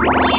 Whoa!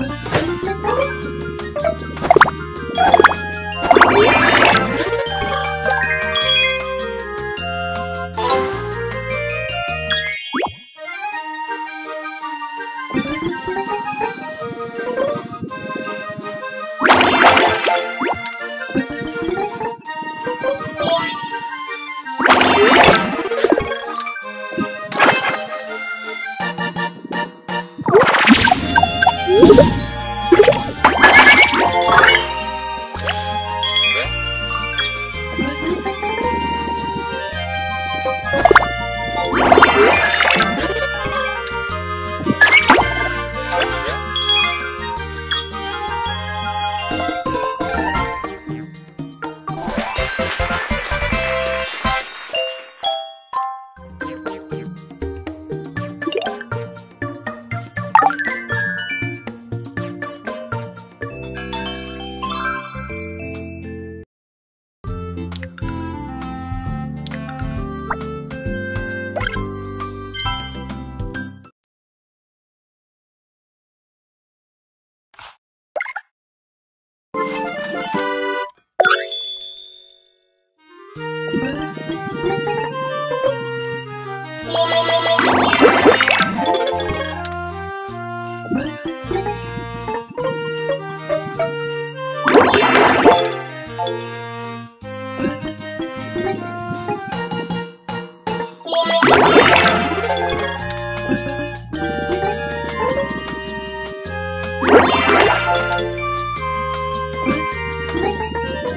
Amen.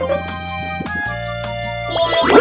おい!